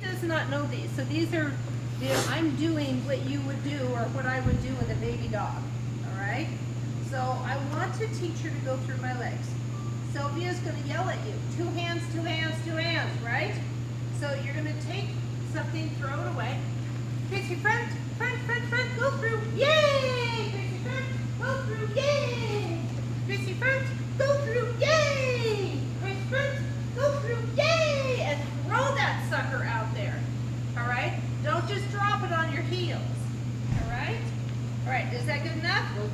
does not know these. So these are, you know, I'm doing what you would do or what I would do with a baby dog, all right? So I want to teach her to go through my legs. Sylvia's gonna yell at you, two hands, two hands, two hands, right? So you're gonna take something, throw it away. Pixie front, front, front, front, go through, yay! Pixie front, go through, yay! Pixie front, Is that good enough?